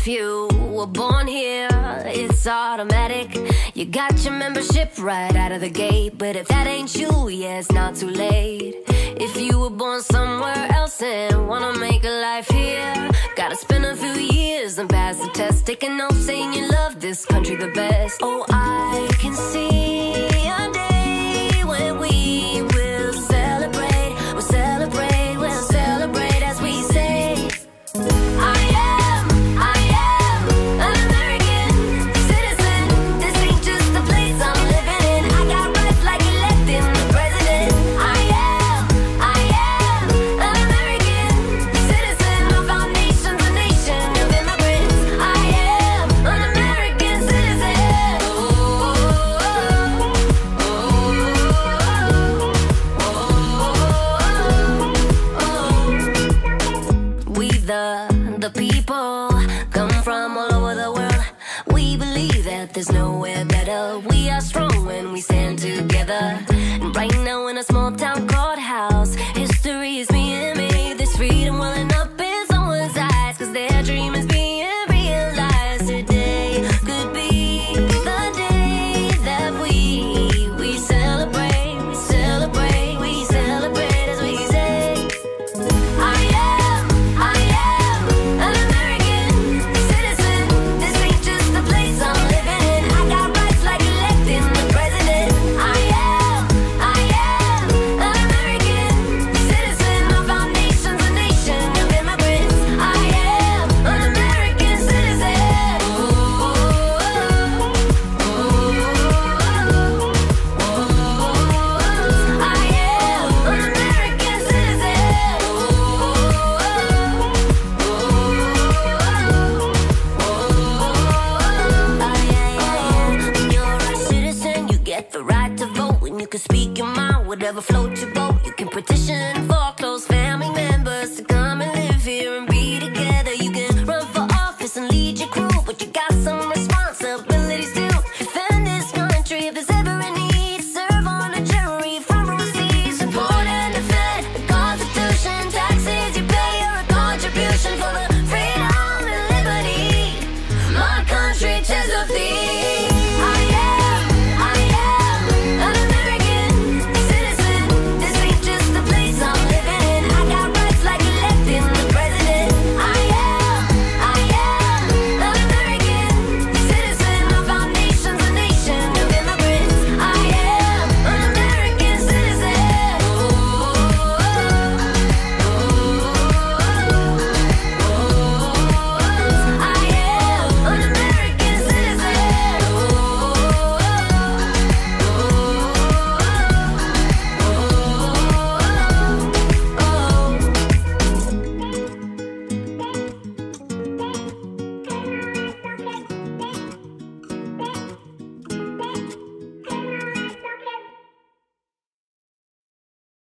If you were born here, it's automatic. You got your membership right out of the gate. But if that ain't you, yeah, it's not too late. If you were born somewhere else and wanna make a life here, gotta spend a few years and pass the test. Taking notes saying you love this country the best. Oh, I can see the the people come from all over the world. We believe that there's nowhere better. We are strong when we stand together. The right to